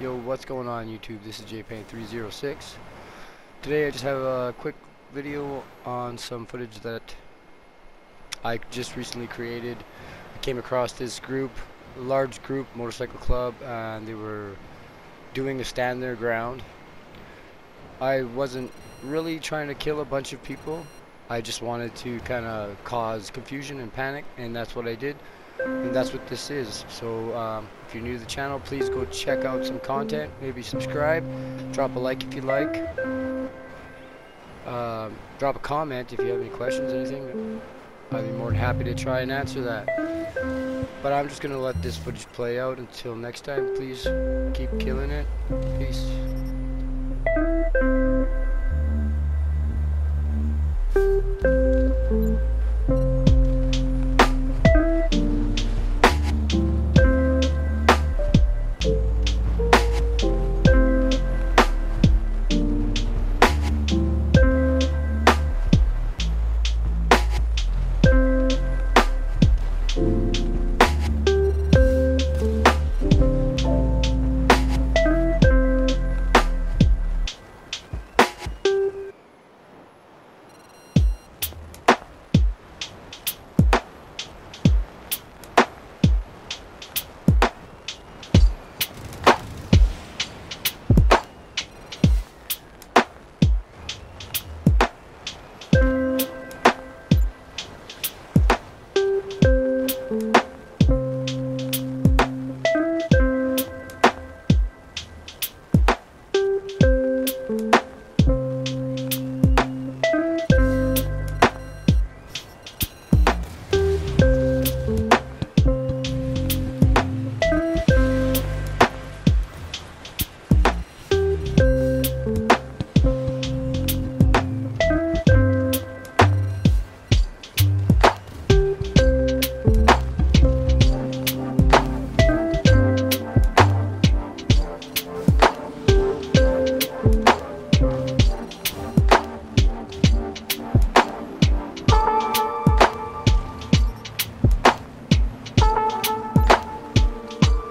Yo, what's going on YouTube? This is JPain306. Today I just have a quick video on some footage that I just recently created. I came across this group, large group, motorcycle club, and they were doing a stand their ground. I wasn't really trying to kill a bunch of people. I just wanted to kind of cause confusion and panic, and that's what I did and that's what this is. So um, if you're new to the channel please go check out some content. Maybe subscribe drop a like if you like. Um, drop a comment if you have any questions anything. I'd be more than happy to try and answer that. But I'm just gonna let this footage play out until next time. Please keep killing it. Peace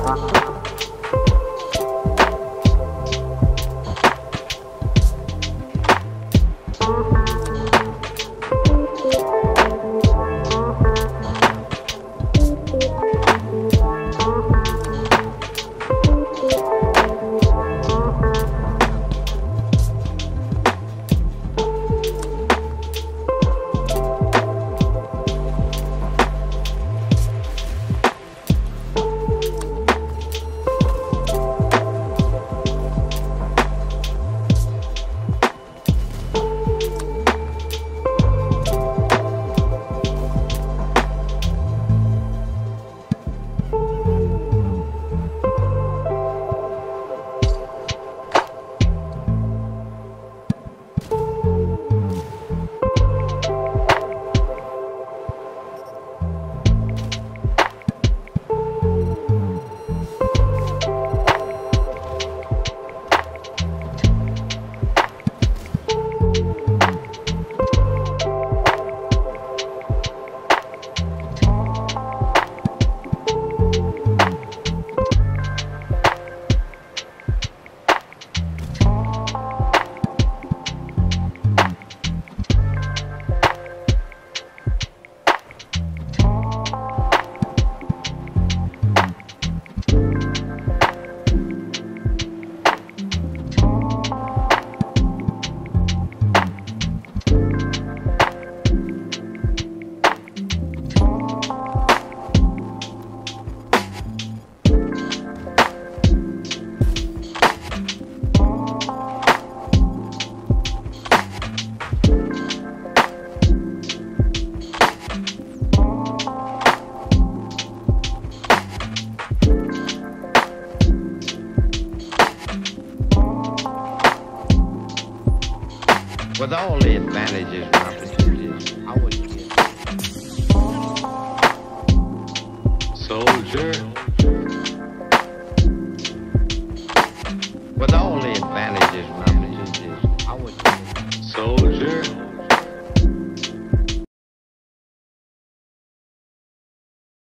trabajo. With all the advantages and opportunities, I would give. Soldier. With all the